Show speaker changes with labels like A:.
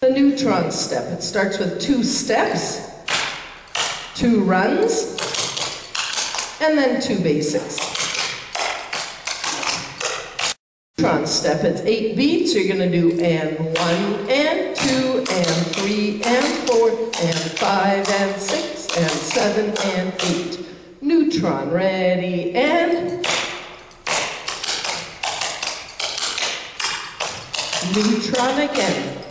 A: The neutron step. It starts with two steps, two runs, and then two basics. Neutron step. It's eight beats. You're going to do and one, and two, and three, and four, and five, and six, and seven, and eight. Neutron. Ready, and neutron again.